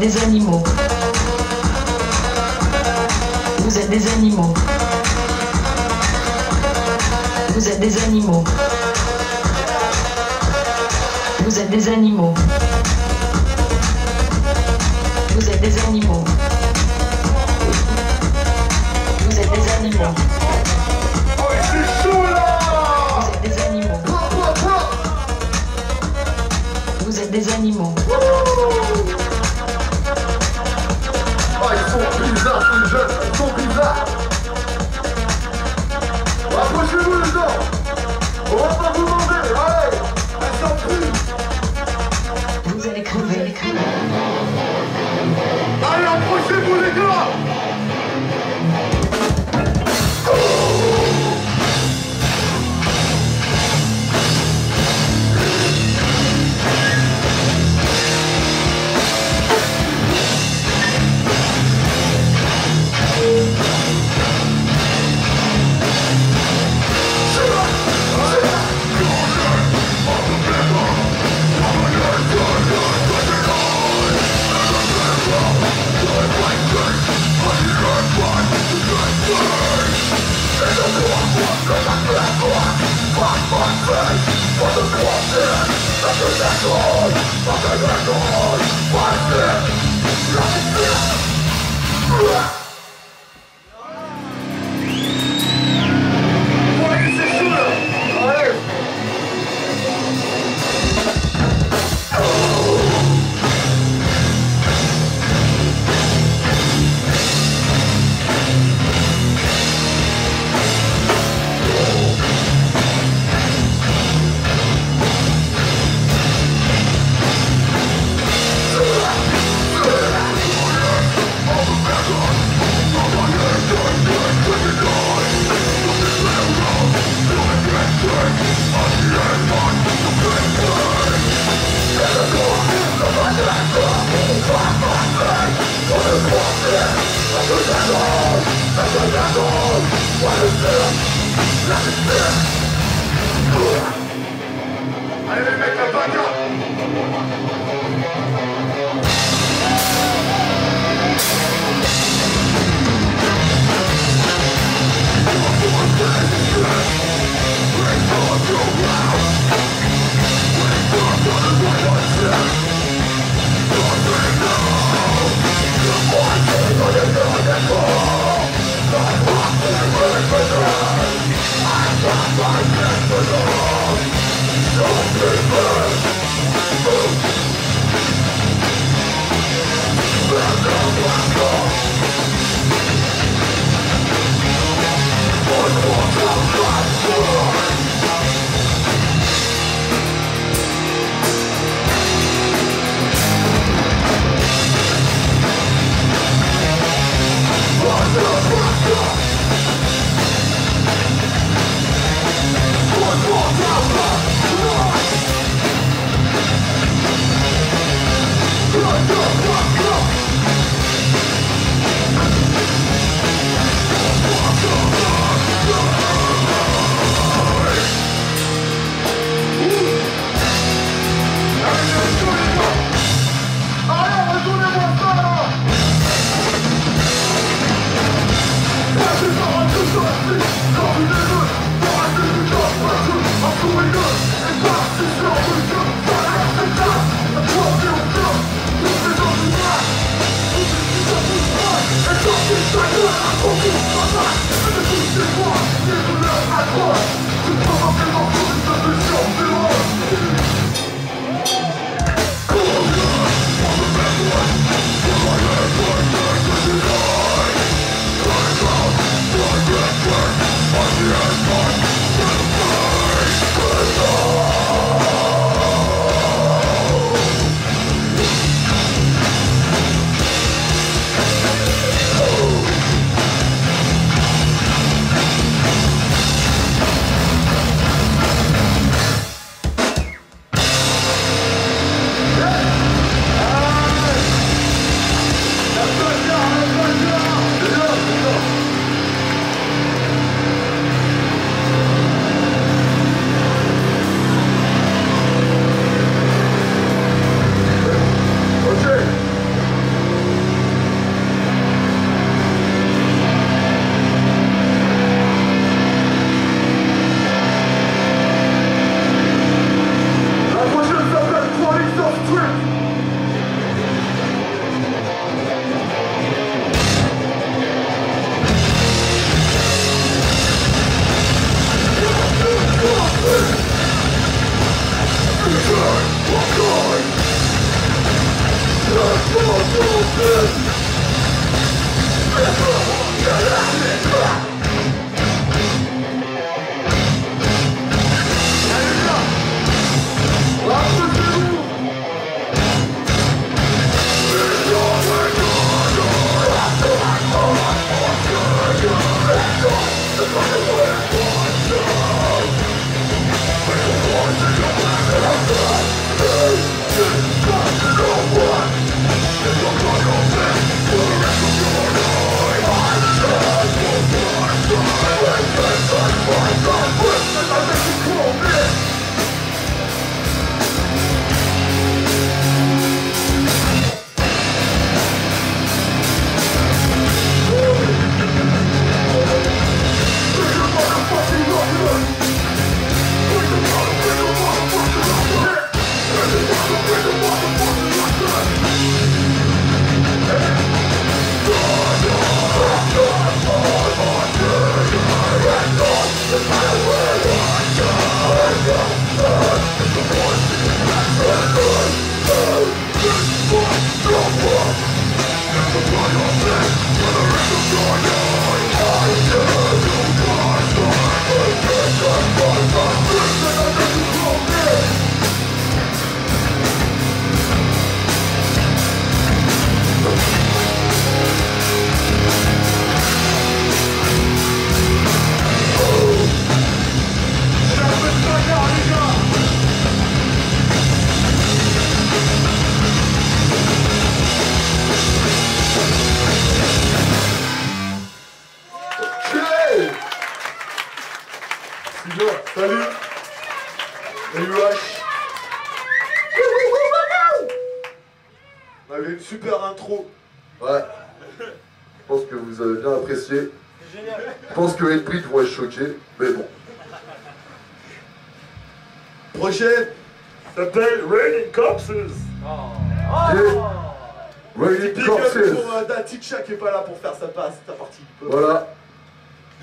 des animaux. Vous êtes des animaux. Vous êtes des animaux. Vous êtes des animaux. Vous êtes des animaux. Vous êtes des animaux. Vous êtes des animaux. Vous êtes des animaux.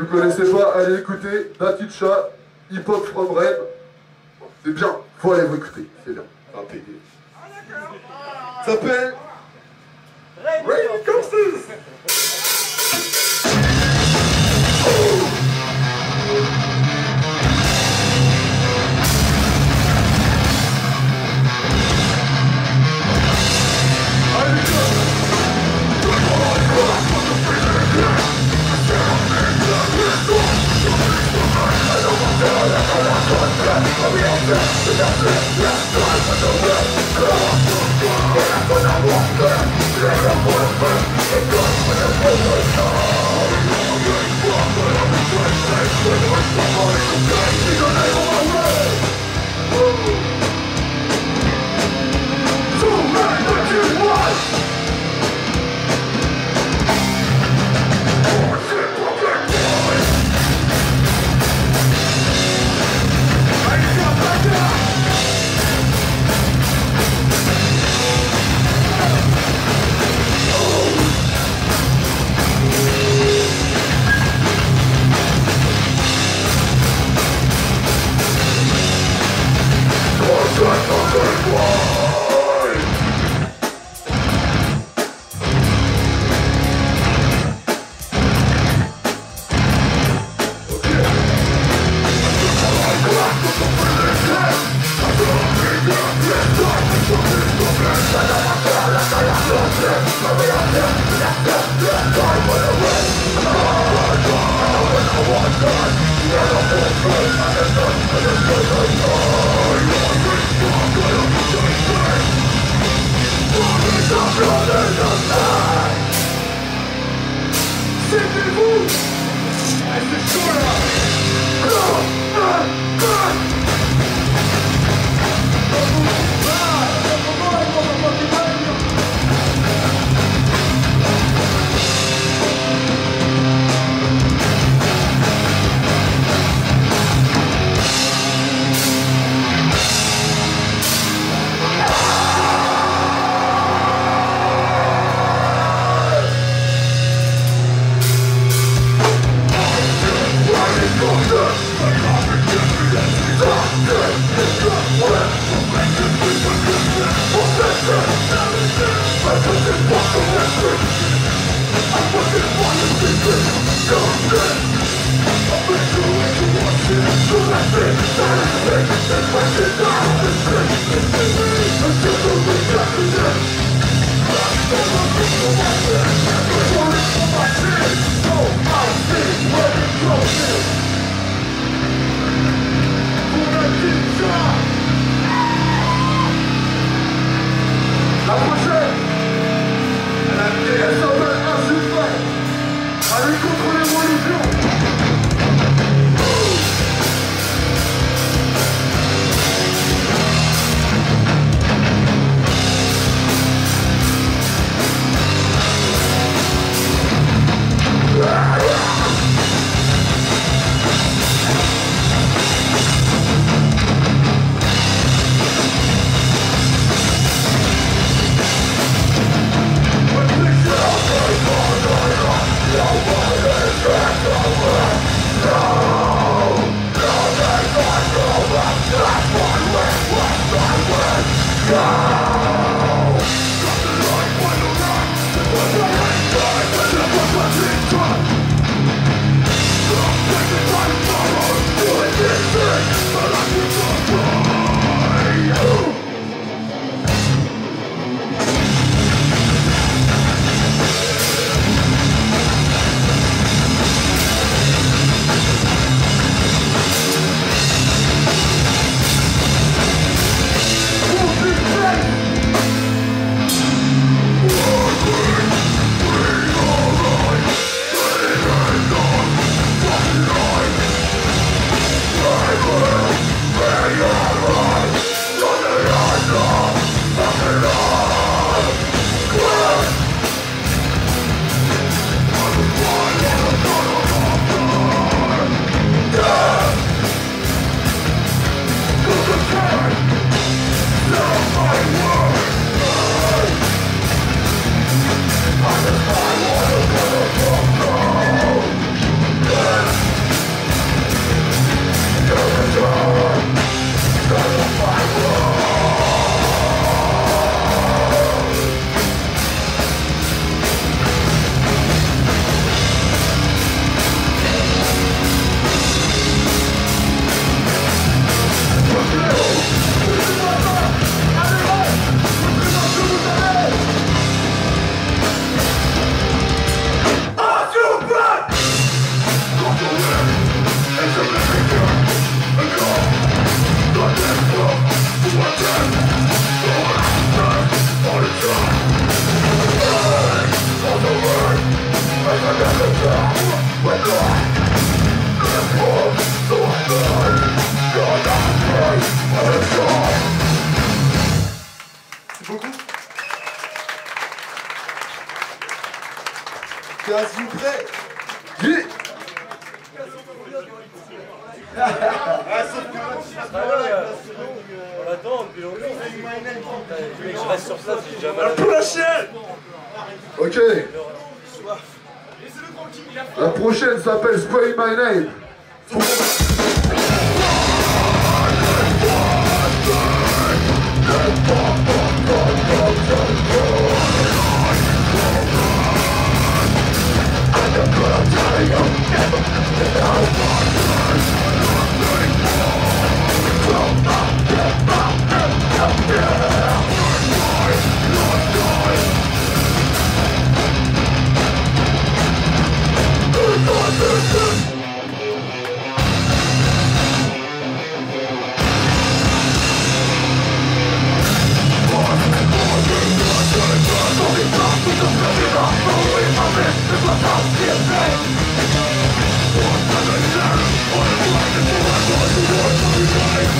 ne connaissez pas, allez écouter Daticha, Hip Hop From Red. C'est bien, faut aller vous écouter, c'est bien. Ah, Ça s'appelle Rain Gangsters We're the ones that fight the we don't je reste sur déjà mal à La prochaine Ok. La prochaine s'appelle Spray My Name. Life.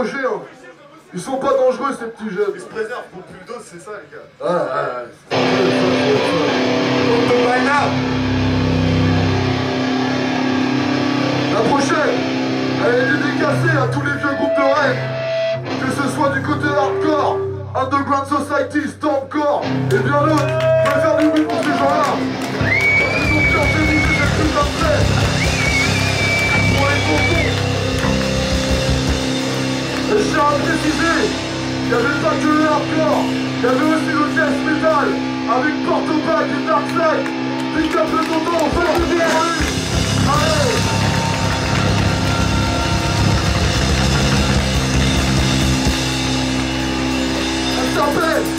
Hein. Ils sont pas dangereux ces petits jeunes. Ils se préservent pour plus d'os, c'est ça, les gars. Ah, La prochaine, elle est dédicacée à tous les vieux groupes de rêve. Que ce soit du côté hardcore, Underground Society, Stormcore et bien d'autres. Je vais faire du bruit pour ces gens-là. Et je tiens à préciser qu'il n'y avait pas que le hardcore, il y avait aussi le death metal avec Portobac et Darkseid. Pick up le tonton, bien Allez Elle s'appelle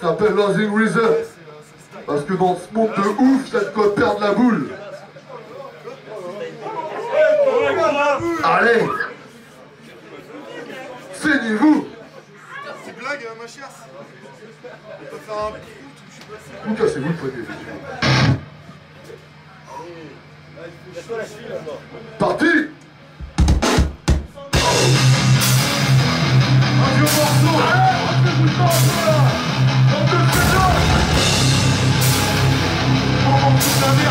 s'appelle Losing Reason. Parce que dans ce monde de ouf, ça te quoi perdre la boule. Allez. Saignez-vous C'est blague, hein, ma chiasse. On peut faire un ou je sais pas si... Ou cassez-vous le là-bas. Parti. Un vieux morceau On mange